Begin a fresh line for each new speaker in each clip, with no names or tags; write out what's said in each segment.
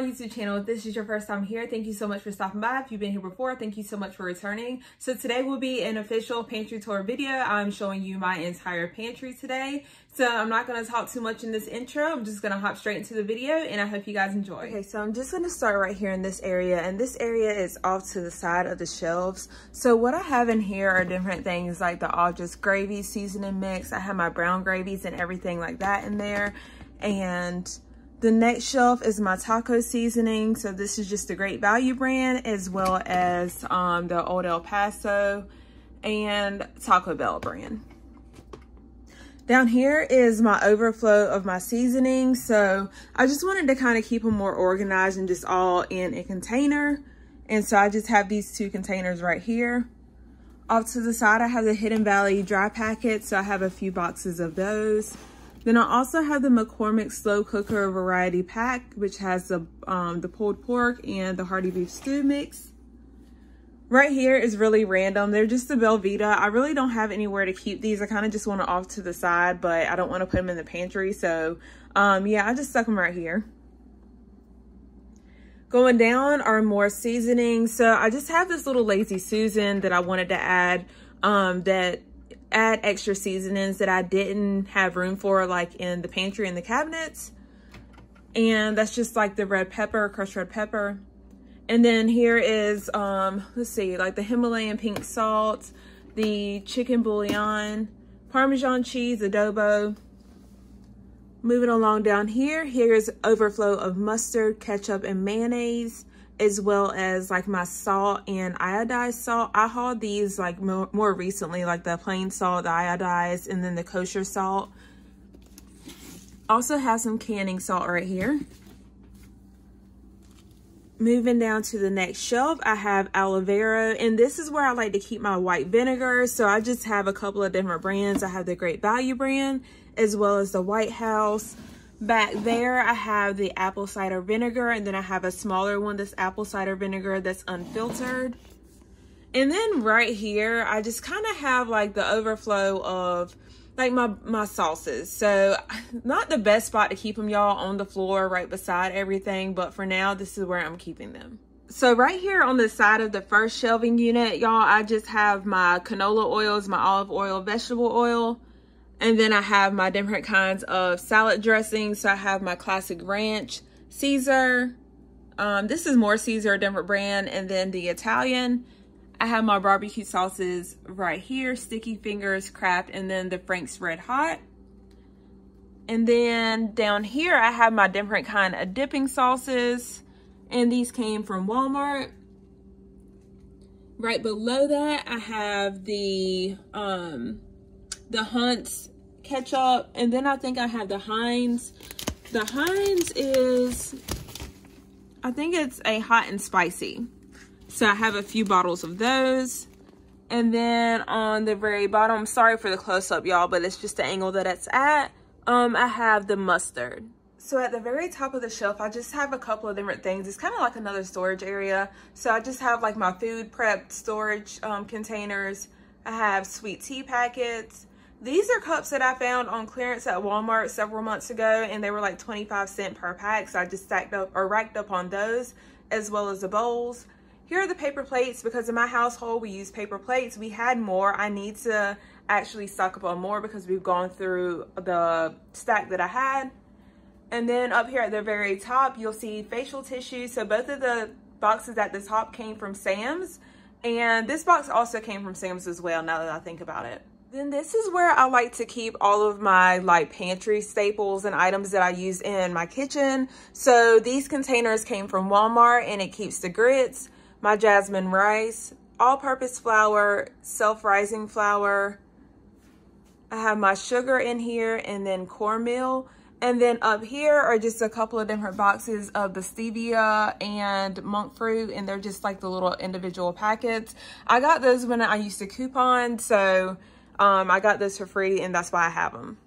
my YouTube channel. If this is your first time here, thank you so much for stopping by. If you've been here before, thank you so much for returning. So today will be an official pantry tour video. I'm showing you my entire pantry today. So I'm not going to talk too much in this intro. I'm just going to hop straight into the video and I hope you guys enjoy. Okay, so I'm just going to start right here in this area and this area is off to the side of the shelves. So what I have in here are different things like the all just gravy seasoning mix. I have my brown gravies and everything like that in there. And the next shelf is my taco seasoning. So this is just a great value brand as well as um, the Old El Paso and Taco Bell brand. Down here is my overflow of my seasoning. So I just wanted to kind of keep them more organized and just all in a container. And so I just have these two containers right here. Off to the side, I have the Hidden Valley dry packets. So I have a few boxes of those. Then I also have the McCormick Slow Cooker Variety Pack, which has the, um, the pulled pork and the hearty beef stew mix. Right here is really random. They're just the Belvita. I really don't have anywhere to keep these. I kind of just want to off to the side, but I don't want to put them in the pantry. So, um, yeah, I just stuck them right here. Going down are more seasonings. So I just have this little Lazy Susan that I wanted to add um, that add extra seasonings that I didn't have room for like in the pantry and the cabinets. And that's just like the red pepper, crushed red pepper. And then here is, um, let's see, like the Himalayan pink salt, the chicken bouillon, Parmesan cheese, adobo. Moving along down here, here's overflow of mustard, ketchup, and mayonnaise as well as like my salt and iodized salt. I hauled these like more, more recently, like the plain salt, the iodized, and then the kosher salt. Also have some canning salt right here. Moving down to the next shelf, I have aloe vera, and this is where I like to keep my white vinegar. So I just have a couple of different brands. I have the Great Value brand, as well as the White House. Back there, I have the apple cider vinegar, and then I have a smaller one, this apple cider vinegar that's unfiltered. And then right here, I just kind of have like the overflow of like my, my sauces. So not the best spot to keep them, y'all, on the floor right beside everything. But for now, this is where I'm keeping them. So right here on the side of the first shelving unit, y'all, I just have my canola oils, my olive oil, vegetable oil, and then I have my different kinds of salad dressings. So I have my classic ranch, Caesar. Um, this is more Caesar, a different brand. And then the Italian. I have my barbecue sauces right here. Sticky Fingers, Kraft, and then the Frank's Red Hot. And then down here, I have my different kind of dipping sauces. And these came from Walmart. Right below that, I have the um, the Hunt's ketchup, and then I think I have the Heinz. The Heinz is, I think it's a hot and spicy. So I have a few bottles of those. And then on the very bottom, sorry for the close-up, y'all, but it's just the angle that it's at. Um, I have the mustard. So at the very top of the shelf, I just have a couple of different things. It's kind of like another storage area. So I just have like my food prep storage um, containers. I have sweet tea packets. These are cups that I found on clearance at Walmart several months ago and they were like 25 cent per pack. So I just stacked up or racked up on those as well as the bowls. Here are the paper plates because in my household we use paper plates. We had more. I need to actually stock up on more because we've gone through the stack that I had. And then up here at the very top, you'll see facial tissue. So both of the boxes at the top came from Sam's. And this box also came from Sam's as well, now that I think about it. Then this is where I like to keep all of my like pantry staples and items that I use in my kitchen. So these containers came from Walmart and it keeps the grits, my jasmine rice, all-purpose flour, self-rising flour. I have my sugar in here and then cornmeal. And then up here are just a couple of different boxes of the stevia and monk fruit, and they're just like the little individual packets. I got those when I used to coupon, so um, I got this for free and that's why I have them.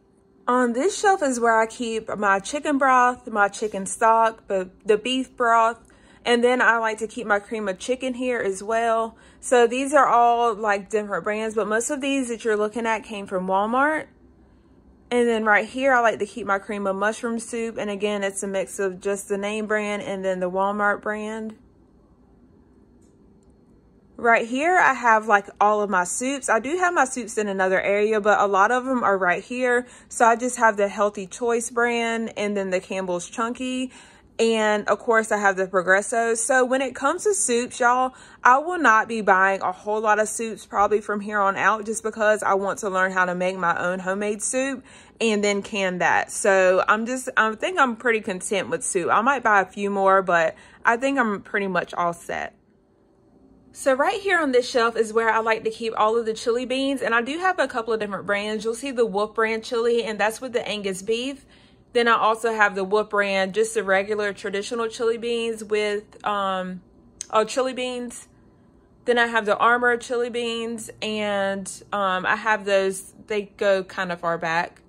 On this shelf is where I keep my chicken broth, my chicken stock, the, the beef broth, and then I like to keep my cream of chicken here as well. So these are all like different brands, but most of these that you're looking at came from Walmart. And then right here, I like to keep my cream of mushroom soup. And again, it's a mix of just the name brand and then the Walmart brand. Right here, I have like all of my soups. I do have my soups in another area, but a lot of them are right here. So I just have the Healthy Choice brand and then the Campbell's Chunky. And of course, I have the Progresso. So when it comes to soups, y'all, I will not be buying a whole lot of soups probably from here on out just because I want to learn how to make my own homemade soup and then can that. So I'm just, I think I'm pretty content with soup. I might buy a few more, but I think I'm pretty much all set. So right here on this shelf is where I like to keep all of the chili beans. And I do have a couple of different brands. You'll see the Wolf brand chili, and that's with the Angus beef. Then I also have the Wolf brand, just the regular traditional chili beans with, um, oh, chili beans. Then I have the Armour chili beans and um, I have those, they go kind of far back.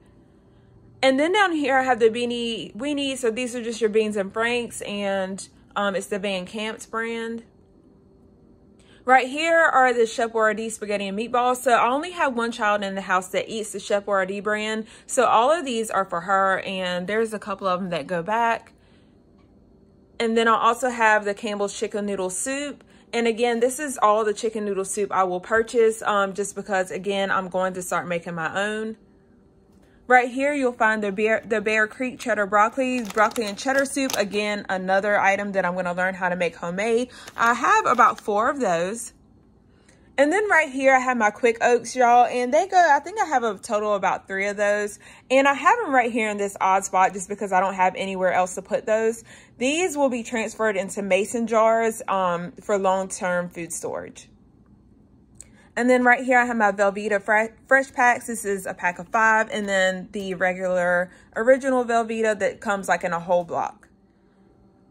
And then down here I have the Beanee Weenee. So these are just your beans and franks and um, it's the Van Camp's brand. Right here are the Chef Boyardee spaghetti and meatballs. So I only have one child in the house that eats the Chef Boyardee brand. So all of these are for her and there's a couple of them that go back. And then I'll also have the Campbell's chicken noodle soup. And again, this is all the chicken noodle soup I will purchase um, just because, again, I'm going to start making my own. Right here, you'll find the Bear, the Bear Creek cheddar broccoli, broccoli and cheddar soup. Again, another item that I'm going to learn how to make homemade. I have about four of those. And then right here, I have my quick oats, y'all, and they go, I think I have a total of about three of those. And I have them right here in this odd spot just because I don't have anywhere else to put those. These will be transferred into mason jars um, for long-term food storage. And then right here, I have my Velveeta Fresh Packs. This is a pack of five. And then the regular original Velveeta that comes like in a whole block.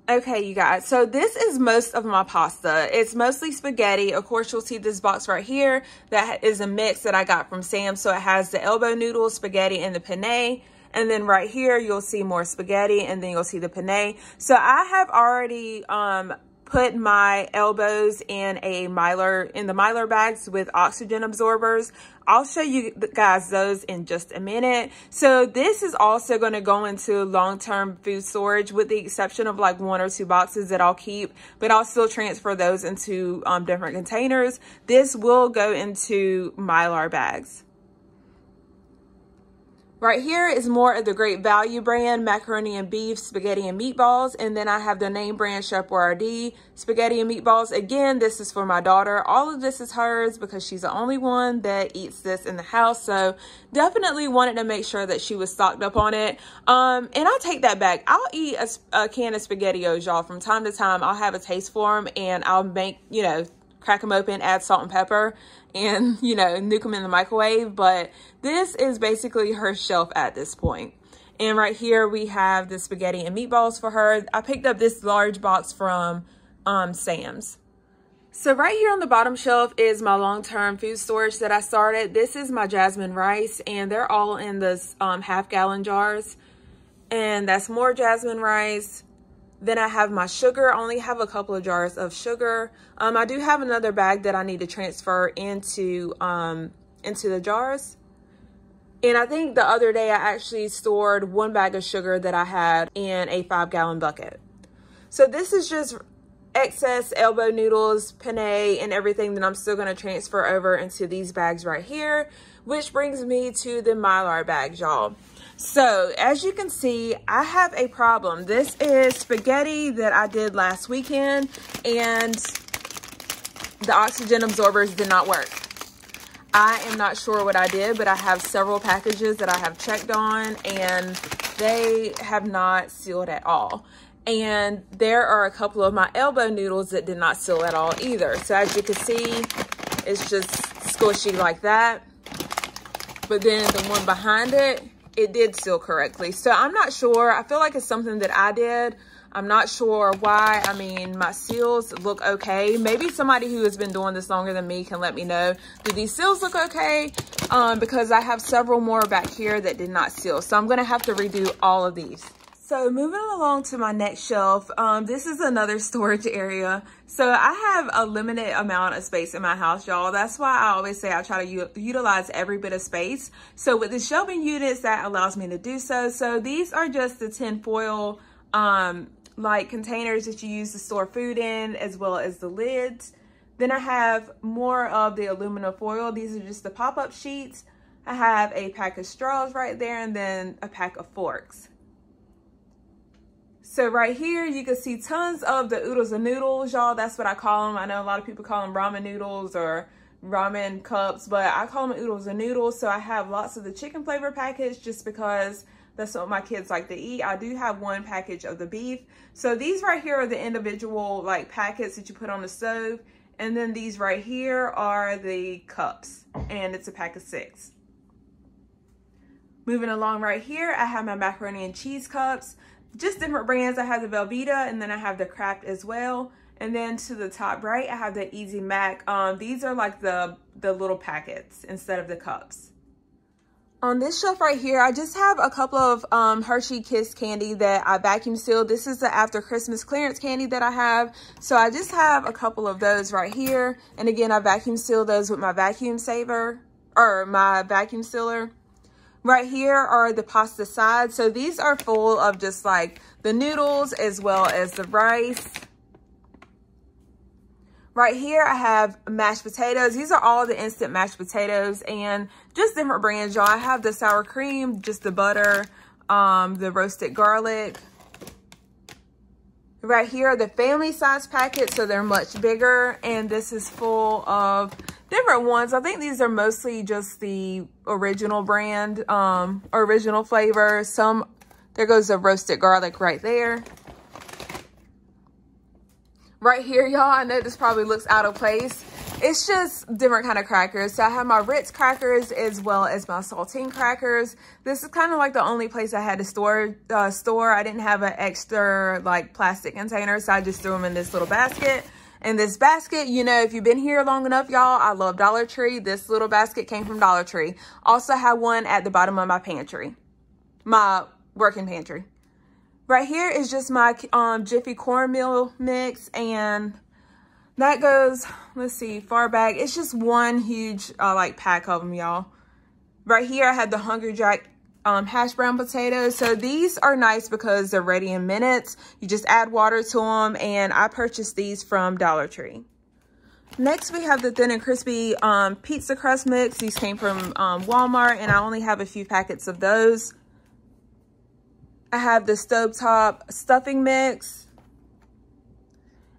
Okay, you guys, so this is most of my pasta. It's mostly spaghetti. Of course, you'll see this box right here. That is a mix that I got from Sam. So it has the elbow noodles, spaghetti, and the penne. And then right here, you'll see more spaghetti, and then you'll see the penne. So I have already um, put my elbows in a mylar in the mylar bags with oxygen absorbers. I'll show you guys those in just a minute. So this is also going to go into long-term food storage with the exception of like one or two boxes that i'll keep but i'll still transfer those into um, different containers. This will go into mylar bags Right here is more of the Great Value brand, macaroni and beef, spaghetti and meatballs. And then I have the name brand Chef Boyardee, spaghetti and meatballs. Again, this is for my daughter. All of this is hers because she's the only one that eats this in the house. So definitely wanted to make sure that she was stocked up on it. Um, and I'll take that back. I'll eat a, a can of SpaghettiOs, y'all. From time to time, I'll have a taste for them and I'll make, you know, crack them open, add salt and pepper and, you know, nuke them in the microwave. But this is basically her shelf at this point. And right here we have the spaghetti and meatballs for her. I picked up this large box from um, Sam's. So right here on the bottom shelf is my long-term food storage that I started. This is my jasmine rice and they're all in this um, half gallon jars. And that's more jasmine rice. Then I have my sugar. I only have a couple of jars of sugar. Um, I do have another bag that I need to transfer into, um, into the jars. And I think the other day I actually stored one bag of sugar that I had in a five gallon bucket. So this is just excess elbow noodles, penne, and everything that I'm still going to transfer over into these bags right here, which brings me to the Mylar bags, y'all. So as you can see, I have a problem. This is spaghetti that I did last weekend and the oxygen absorbers did not work. I am not sure what I did, but I have several packages that I have checked on and they have not sealed at all. And there are a couple of my elbow noodles that did not seal at all either. So as you can see, it's just squishy like that. But then the one behind it it did seal correctly. So I'm not sure. I feel like it's something that I did. I'm not sure why. I mean, my seals look okay. Maybe somebody who has been doing this longer than me can let me know. Do these seals look okay? Um, because I have several more back here that did not seal. So I'm going to have to redo all of these. So moving along to my next shelf, um, this is another storage area. So I have a limited amount of space in my house, y'all. That's why I always say I try to utilize every bit of space. So with the shelving units, that allows me to do so. So these are just the tin foil um, like containers that you use to store food in, as well as the lids. Then I have more of the aluminum foil. These are just the pop-up sheets. I have a pack of straws right there and then a pack of forks. So right here, you can see tons of the oodles and noodles, y'all. That's what I call them. I know a lot of people call them ramen noodles or ramen cups, but I call them oodles and noodles. So I have lots of the chicken flavor package just because that's what my kids like to eat. I do have one package of the beef. So these right here are the individual like packets that you put on the stove. And then these right here are the cups and it's a pack of six. Moving along right here, I have my macaroni and cheese cups just different brands. I have the Velveeta and then I have the Kraft as well. And then to the top right, I have the Easy Mac. Um, these are like the, the little packets instead of the cups. On this shelf right here, I just have a couple of um, Hershey Kiss candy that I vacuum sealed. This is the after Christmas clearance candy that I have. So I just have a couple of those right here. And again, I vacuum seal those with my vacuum saver or my vacuum sealer. Right here are the pasta sides. So these are full of just like the noodles as well as the rice. Right here, I have mashed potatoes. These are all the instant mashed potatoes and just different brands, y'all. I have the sour cream, just the butter, um, the roasted garlic. Right here are the family size packets, so they're much bigger. And this is full of different ones. I think these are mostly just the original brand, um, original flavor. Some, there goes the roasted garlic right there. Right here, y'all, I know this probably looks out of place. It's just different kind of crackers. So I have my Ritz crackers as well as my saltine crackers. This is kind of like the only place I had to store. Uh, store. I didn't have an extra like plastic container, so I just threw them in this little basket. And this basket, you know, if you've been here long enough, y'all, I love Dollar Tree. This little basket came from Dollar Tree. Also have one at the bottom of my pantry, my working pantry. Right here is just my um, Jiffy cornmeal mix and that goes, let's see, far back. It's just one huge uh, like pack of them, y'all. Right here, I had the Hungry Jack um, hash brown potatoes. So these are nice because they're ready in minutes. You just add water to them and I purchased these from Dollar Tree. Next, we have the Thin and Crispy um, Pizza Crust Mix. These came from um, Walmart and I only have a few packets of those. I have the Stovetop Stuffing Mix.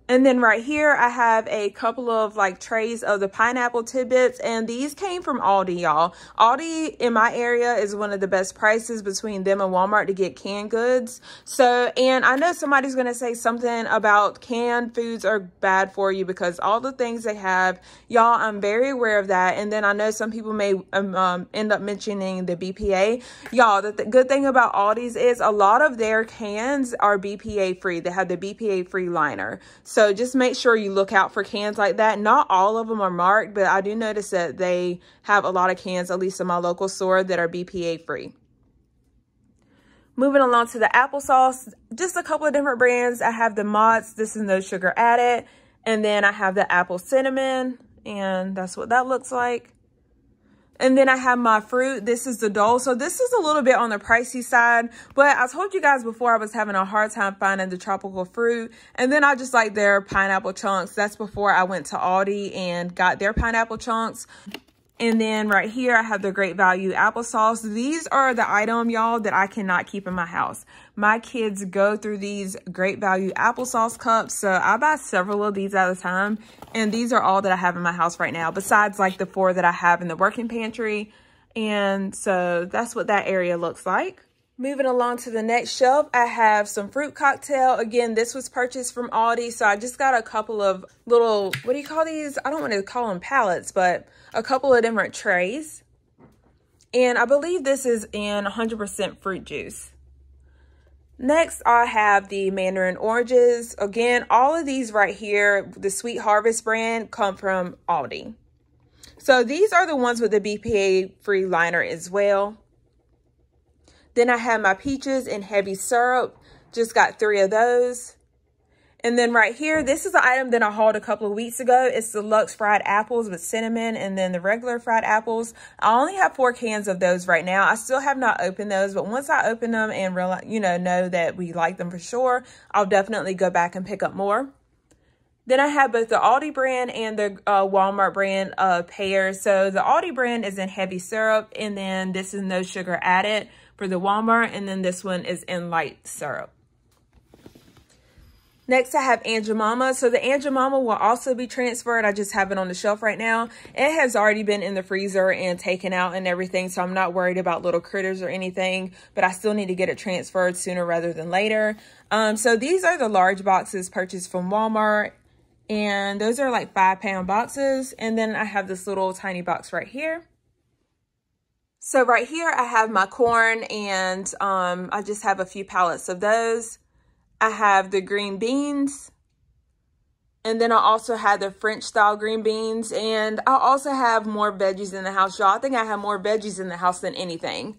And then right here, I have a couple of like trays of the pineapple tidbits and these came from Aldi, y'all. Aldi in my area is one of the best prices between them and Walmart to get canned goods. So, and I know somebody's going to say something about canned foods are bad for you because all the things they have, y'all, I'm very aware of that. And then I know some people may um, um, end up mentioning the BPA. Y'all, the th good thing about Aldi's is a lot of their cans are BPA free. They have the BPA free liner. So so just make sure you look out for cans like that. Not all of them are marked, but I do notice that they have a lot of cans, at least in my local store, that are BPA free. Moving along to the applesauce, just a couple of different brands. I have the Mott's, this is no sugar added. And then I have the apple cinnamon, and that's what that looks like. And then I have my fruit. This is the Dole. So this is a little bit on the pricey side. But I told you guys before I was having a hard time finding the tropical fruit. And then I just like their pineapple chunks. That's before I went to Aldi and got their pineapple chunks. And then right here, I have the Great Value applesauce. These are the item, y'all, that I cannot keep in my house. My kids go through these Great Value applesauce cups. So I buy several of these at a time. And these are all that I have in my house right now, besides like the four that I have in the working pantry. And so that's what that area looks like. Moving along to the next shelf, I have some fruit cocktail. Again, this was purchased from Aldi, so I just got a couple of little, what do you call these? I don't want to call them pallets, but a couple of different trays. And I believe this is in 100% fruit juice. Next, I have the mandarin oranges. Again, all of these right here, the Sweet Harvest brand, come from Aldi. So these are the ones with the BPA-free liner as well. Then I have my peaches in heavy syrup. Just got three of those. And then right here, this is an item that I hauled a couple of weeks ago. It's the Luck's fried apples with cinnamon and then the regular fried apples. I only have four cans of those right now. I still have not opened those, but once I open them and realize, you know, know that we like them for sure, I'll definitely go back and pick up more. Then I have both the Aldi brand and the uh, Walmart brand uh, pears. So the Aldi brand is in heavy syrup, and then this is no sugar added for the Walmart, and then this one is in light syrup. Next, I have Aunt Jemima. So the Aunt Jemima will also be transferred. I just have it on the shelf right now. It has already been in the freezer and taken out and everything, so I'm not worried about little critters or anything, but I still need to get it transferred sooner rather than later. Um, so these are the large boxes purchased from Walmart, and those are like five pound boxes. And then I have this little tiny box right here. So right here, I have my corn, and um, I just have a few pallets of those. I have the green beans. And then I also have the French style green beans. And I also have more veggies in the house, y'all. I think I have more veggies in the house than anything.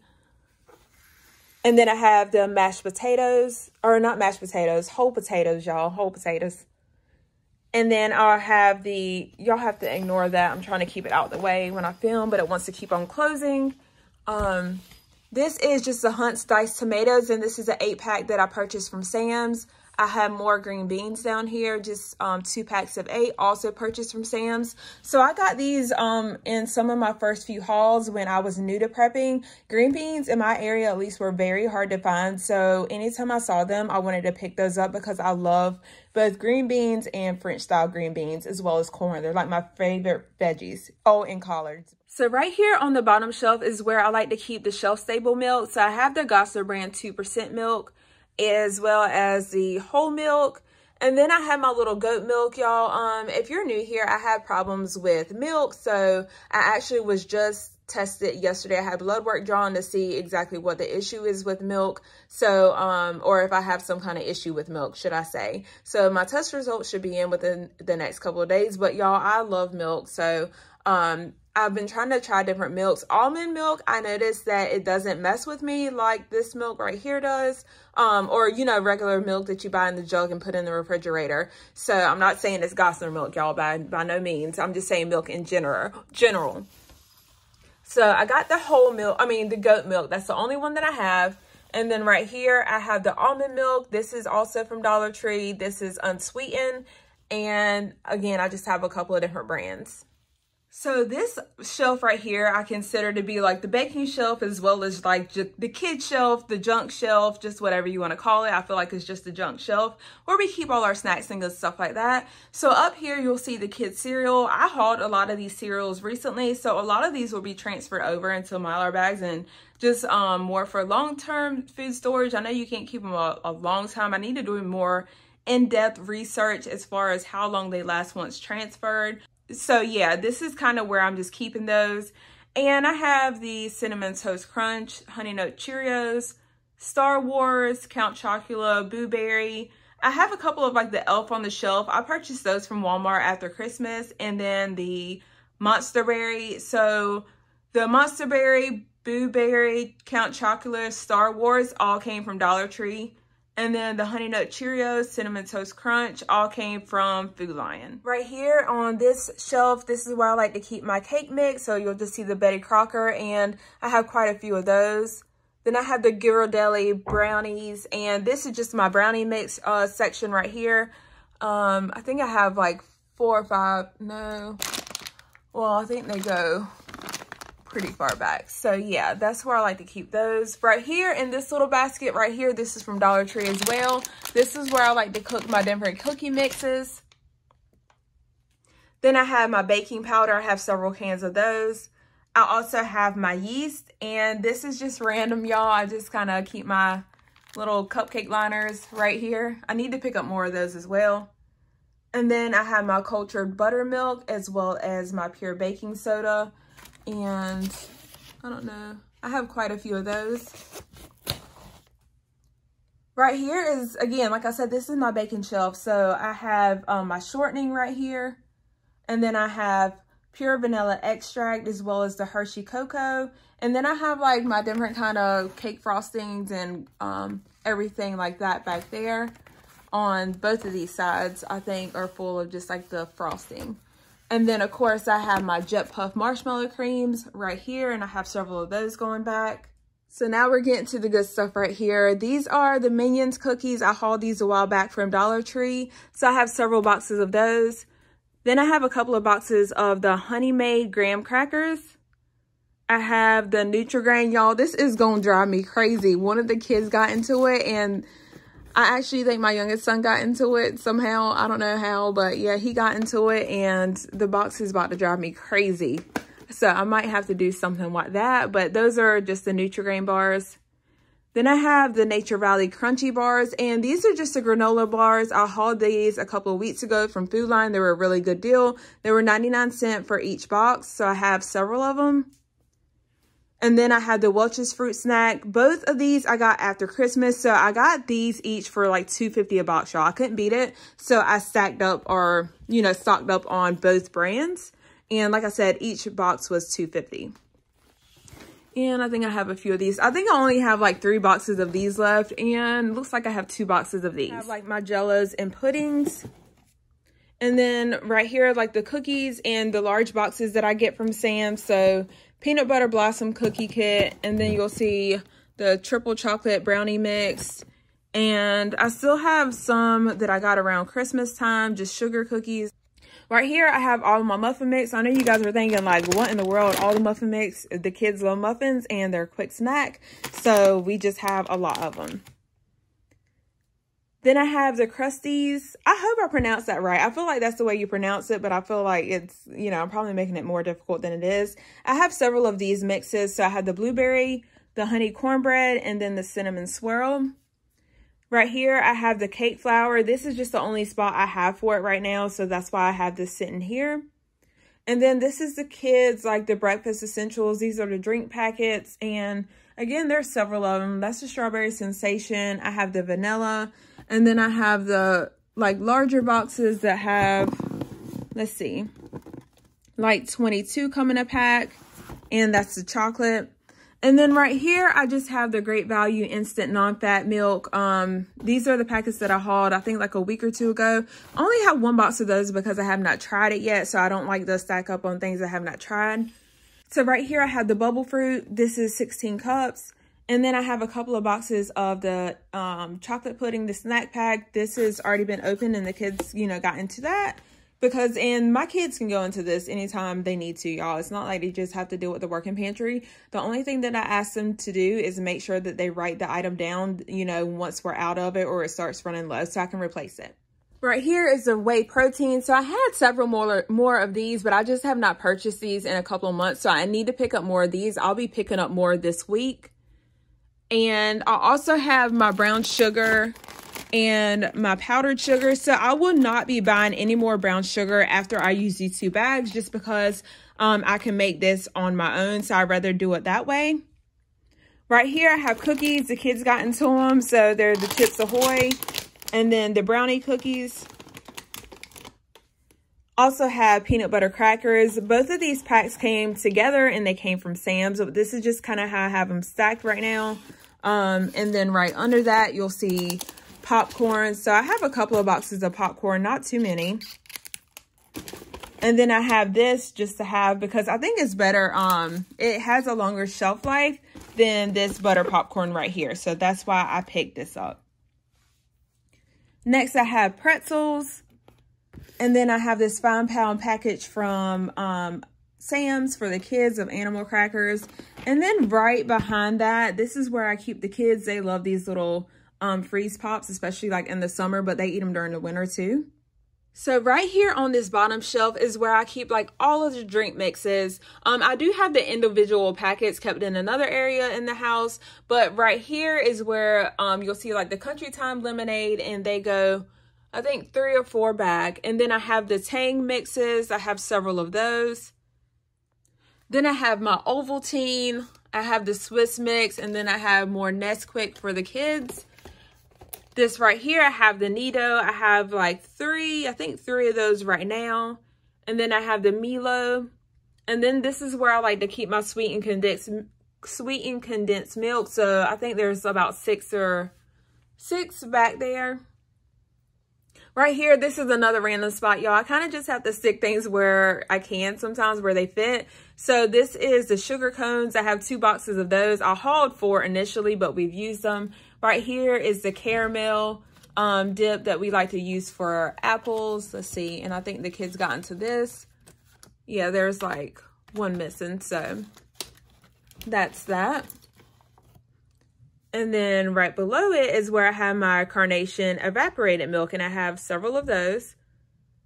And then I have the mashed potatoes, or not mashed potatoes, whole potatoes, y'all, whole potatoes. And then I'll have the, y'all have to ignore that. I'm trying to keep it out the way when I film, but it wants to keep on closing. Um, this is just the Hunt's diced tomatoes, and this is an eight pack that I purchased from Sam's. I have more green beans down here, just um, two packs of eight, also purchased from Sam's. So I got these um, in some of my first few hauls when I was new to prepping. Green beans in my area at least were very hard to find. So anytime I saw them, I wanted to pick those up because I love both green beans and French style green beans as well as corn. They're like my favorite veggies. Oh, and collards. So right here on the bottom shelf is where I like to keep the shelf stable milk. So I have the Gossner brand 2% milk as well as the whole milk. And then I have my little goat milk, y'all. Um, if you're new here, I have problems with milk. So I actually was just tested yesterday. I had blood work drawn to see exactly what the issue is with milk. So, um, or if I have some kind of issue with milk, should I say. So my test results should be in within the next couple of days. But y'all, I love milk. So, um, I've been trying to try different milks. Almond milk, I noticed that it doesn't mess with me like this milk right here does. Um, or, you know, regular milk that you buy in the jug and put in the refrigerator. So I'm not saying it's Gossner milk, y'all, by, by no means. I'm just saying milk in general. general. So I got the whole milk, I mean the goat milk. That's the only one that I have. And then right here, I have the almond milk. This is also from Dollar Tree. This is unsweetened. And again, I just have a couple of different brands. So this shelf right here, I consider to be like the baking shelf as well as like the kid shelf, the junk shelf, just whatever you want to call it. I feel like it's just the junk shelf where we keep all our snacks and good stuff like that. So up here, you'll see the kid cereal. I hauled a lot of these cereals recently. So a lot of these will be transferred over into Mylar bags and just um, more for long-term food storage. I know you can't keep them a, a long time. I need to do more in-depth research as far as how long they last once transferred so yeah, this is kind of where I'm just keeping those. And I have the Cinnamon Toast Crunch, Honey Nut Cheerios, Star Wars, Count Chocula, Boo Berry. I have a couple of like the Elf on the Shelf. I purchased those from Walmart after Christmas. And then the Monster Berry. So the Monster Berry, Boo Berry, Count Chocula, Star Wars all came from Dollar Tree. And then the Honey Nut Cheerios, Cinnamon Toast Crunch, all came from Food Lion. Right here on this shelf, this is where I like to keep my cake mix. So you'll just see the Betty Crocker, and I have quite a few of those. Then I have the Ghirardelli brownies, and this is just my brownie mix uh, section right here. Um, I think I have like four or five, no. Well, I think they go pretty far back. So yeah, that's where I like to keep those. Right here in this little basket right here, this is from Dollar Tree as well. This is where I like to cook my different cookie mixes. Then I have my baking powder. I have several cans of those. I also have my yeast and this is just random, y'all. I just kind of keep my little cupcake liners right here. I need to pick up more of those as well. And then I have my cultured buttermilk as well as my pure baking soda and I don't know. I have quite a few of those. Right here is, again, like I said, this is my baking shelf. So I have um, my shortening right here. And then I have pure vanilla extract as well as the Hershey cocoa. And then I have like my different kind of cake frostings and um, everything like that back there on both of these sides, I think are full of just like the frosting. And then of course I have my Jet Puff marshmallow creams right here and I have several of those going back. So now we're getting to the good stuff right here. These are the Minions cookies. I hauled these a while back from Dollar Tree. So I have several boxes of those. Then I have a couple of boxes of the Honey Maid graham crackers. I have the Nutri-Grain. Y'all, this is going to drive me crazy. One of the kids got into it and I actually think my youngest son got into it somehow. I don't know how, but yeah, he got into it and the box is about to drive me crazy. So I might have to do something like that. But those are just the Nutri-Grain bars. Then I have the Nature Valley Crunchy Bars, and these are just the granola bars. I hauled these a couple of weeks ago from Food Lion. They were a really good deal. They were 99 cents for each box, so I have several of them. And then I had the Welch's Fruit Snack. Both of these I got after Christmas, so I got these each for like 250 a box, y'all. I couldn't beat it, so I stacked up or, you know, stocked up on both brands. And like I said, each box was 250 and I think I have a few of these. I think I only have like three boxes of these left. And looks like I have two boxes of these. I have like my jellos and puddings. And then right here, like the cookies and the large boxes that I get from Sam. So peanut butter blossom cookie kit. And then you'll see the triple chocolate brownie mix. And I still have some that I got around Christmas time, just sugar cookies. Right here, I have all of my muffin mix. I know you guys are thinking like, what in the world? All the muffin mix, the kids love muffins and they're quick snack. So we just have a lot of them. Then I have the Krusteaz. I hope I pronounced that right. I feel like that's the way you pronounce it, but I feel like it's, you know, I'm probably making it more difficult than it is. I have several of these mixes. So I have the blueberry, the honey cornbread, and then the cinnamon swirl. Right here, I have the cake flour. This is just the only spot I have for it right now, so that's why I have this sitting here. And then this is the kids, like the breakfast essentials. These are the drink packets. And again, there's several of them. That's the strawberry sensation. I have the vanilla. And then I have the like larger boxes that have, let's see, like 22 come in a pack. And that's the chocolate. And then right here, I just have the Great Value Instant Non-Fat Milk. Um, these are the packets that I hauled, I think like a week or two ago. I only have one box of those because I have not tried it yet. So I don't like to stack up on things I have not tried. So right here, I have the bubble fruit. This is 16 cups. And then I have a couple of boxes of the um, chocolate pudding, the snack pack. This has already been opened and the kids, you know, got into that because and my kids can go into this anytime they need to y'all. It's not like they just have to deal with the working pantry. The only thing that i ask them to do is make sure that they write the item down you know once we're out of it or it starts running low so i can replace it. Right here is the whey protein. So i had several more more of these but i just have not purchased these in a couple of months. So i need to pick up more of these. I'll be picking up more this week and i also have my brown sugar and my powdered sugar. So I will not be buying any more brown sugar after I use these two bags just because um, I can make this on my own. So I'd rather do it that way. Right here, I have cookies. The kids got into them. So they're the Chips Ahoy and then the brownie cookies. Also have peanut butter crackers. Both of these packs came together and they came from Sam's. This is just kind of how I have them stacked right now. Um, and then right under that, you'll see popcorn. So I have a couple of boxes of popcorn, not too many. And then I have this just to have because I think it's better. Um, It has a longer shelf life than this butter popcorn right here. So that's why I picked this up. Next, I have pretzels. And then I have this five pound package from um, Sam's for the kids of animal crackers. And then right behind that, this is where I keep the kids. They love these little um, freeze pops, especially like in the summer, but they eat them during the winter too. So right here on this bottom shelf is where I keep like all of the drink mixes. Um, I do have the individual packets kept in another area in the house, but right here is where um, you'll see like the Country Time lemonade and they go, I think three or four bag. And then I have the Tang mixes. I have several of those. Then I have my Ovaltine. I have the Swiss mix and then I have more Nesquik for the kids. This right here, I have the Nido. I have like three, I think three of those right now. And then I have the Milo. and then this is where I like to keep my sweetened condensed sweetened condensed milk. So I think there's about six or six back there. Right here, this is another random spot, y'all. I kind of just have to stick things where I can sometimes where they fit. So this is the sugar cones. I have two boxes of those. I hauled four initially, but we've used them. Right here is the caramel um, dip that we like to use for apples. Let's see. And I think the kids got into this. Yeah, there's like one missing. So that's that. And then right below it is where I have my carnation evaporated milk and I have several of those.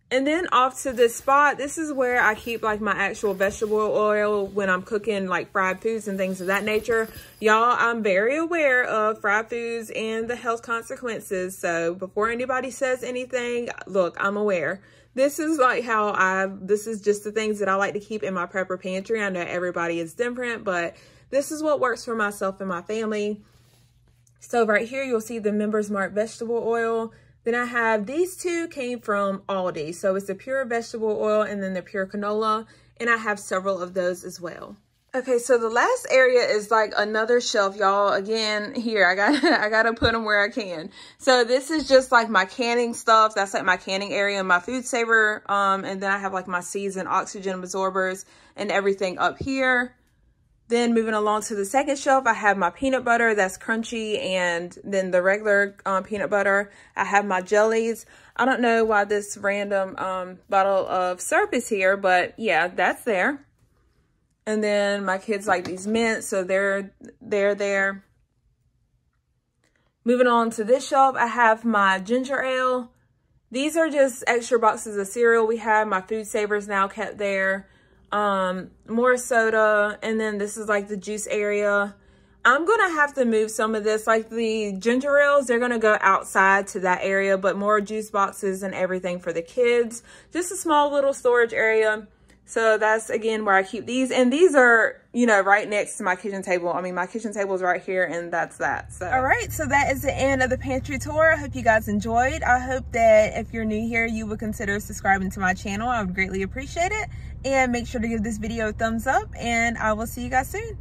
And then off to this spot, this is where I keep like my actual vegetable oil when I'm cooking like fried foods and things of that nature. Y'all, I'm very aware of fried foods and the health consequences. So before anybody says anything, look, I'm aware. This is like how I, this is just the things that I like to keep in my prepper pantry. I know everybody is different, but this is what works for myself and my family. So right here, you'll see the Members Mark vegetable oil. Then I have these two came from Aldi. So it's the pure vegetable oil and then the pure canola. And I have several of those as well. Okay, so the last area is like another shelf, y'all. Again, here, I got I got to put them where I can. So this is just like my canning stuff. That's like my canning area, my food saver. Um, and then I have like my seeds and oxygen absorbers and everything up here. Then moving along to the second shelf, I have my peanut butter that's crunchy and then the regular um, peanut butter. I have my jellies. I don't know why this random um, bottle of syrup is here, but yeah, that's there. And then my kids like these mints, so they're, they're there. Moving on to this shelf, I have my ginger ale. These are just extra boxes of cereal. We have my food savers now kept there um, more soda, and then this is like the juice area. I'm going to have to move some of this, like the ginger ales, they're going to go outside to that area, but more juice boxes and everything for the kids. Just a small little storage area. So that's, again, where I keep these. And these are, you know, right next to my kitchen table. I mean, my kitchen table is right here, and that's that. So, All right, so that is the end of the pantry tour. I hope you guys enjoyed. I hope that if you're new here, you would consider subscribing to my channel. I would greatly appreciate it. And make sure to give this video a thumbs up, and I will see you guys soon.